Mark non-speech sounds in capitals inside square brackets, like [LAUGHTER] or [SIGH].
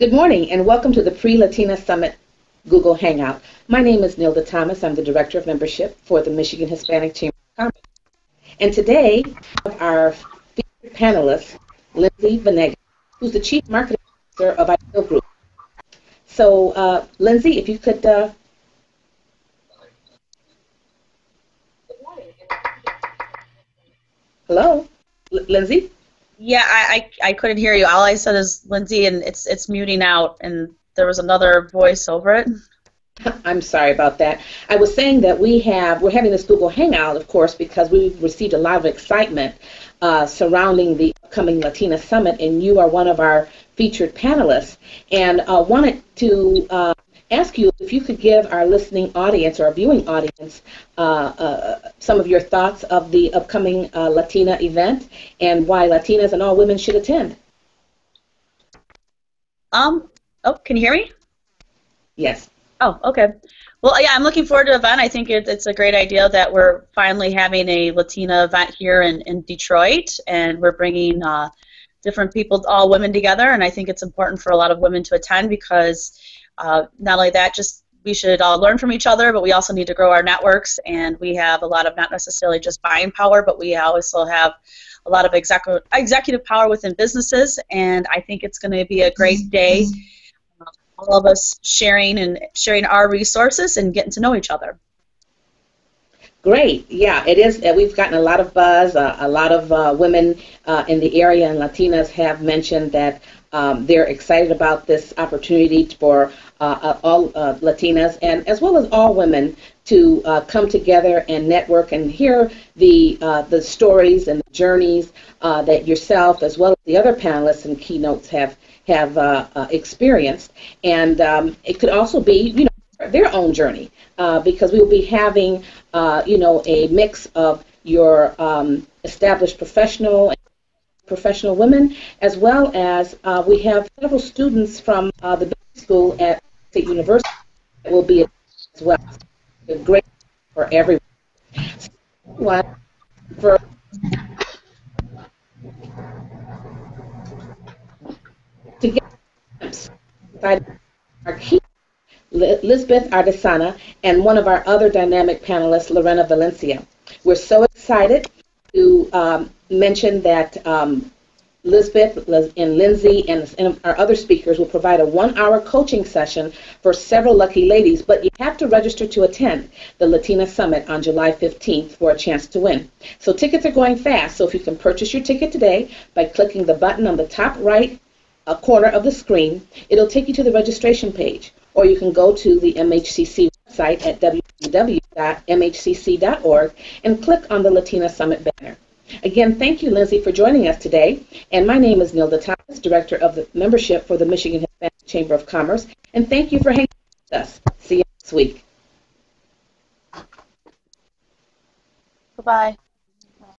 Good morning and welcome to the Pre-Latina Summit Google Hangout. My name is Nilda Thomas. I'm the Director of Membership for the Michigan Hispanic Chamber of Commerce. And today, our featured panelist, Linzie Venegas, who's the Chief Marketing Officer of Ideal Group. So, uh, Linzie, if you could... Uh, Hello? L Linzie? Yeah, I, I, I couldn't hear you. All I said is Linzie, and it's it's muting out, and there was another voice over it. [LAUGHS] I'm sorry about that. I was saying that we have we're having this Google Hangout, of course, because we received a lot of excitement uh, surrounding the upcoming Latina Summit, and you are one of our featured panelists, and uh, wanted to uh, ask you if you could give our listening audience or our viewing audience uh, uh, some of your thoughts of the upcoming uh, Latina event and why Latinas and all women should attend. Um. Oh, can you hear me? Yes. Oh, okay. Well, yeah, I'm looking forward to the event. I think it, it's a great idea that we're finally having a Latina event here in, in Detroit, and we're bringing uh, different people, all women together, and I think it's important for a lot of women to attend because uh, not only that, just we should all learn from each other, but we also need to grow our networks, and we have a lot of not necessarily just buying power, but we also have a lot of execu- executive power within businesses, and I think it's going to be a great day. all of us sharing and sharing our resources and getting to know each other. Great. Yeah, it is. Uh, we've gotten a lot of buzz. Uh, a lot of uh, women uh, in the area and Latinas have mentioned that um, they're excited about this opportunity for uh, uh, all Latinas and as well as all women to come together and network and hear the the stories and the journeys that yourself as well as the other panelists and keynotes have have experienced. And um, it could also be, you know, their own journey uh, because we will be having, uh, you know, a mix of your um, established professional professional women, as well as uh, we have several students from uh, the business school at State University that will be as well. Great for everyone. For to get our key Lisbeth Ardisana, and one of our other dynamic panelists, Lorena Valencia. We're so excited to um, mention that um, Lisbeth and Linzie and, our other speakers will provide a one-hour coaching session for several lucky ladies, but you have to register to attend the Latina Summit on July 15th for a chance to win. So tickets are going fast, so if you can purchase your ticket today by clicking the button on the top right uh, corner of the screen, it'll take you to the registration page or you can go to the MHCC website at www.mhcc.org and click on the Latina Summit banner. Again, thank you, Linzie, for joining us today. And my name is Nilda Thomas, Director of the Membership for the Michigan Hispanic Chamber of Commerce. And thank you for hanging with us. See you next week. Bye-bye.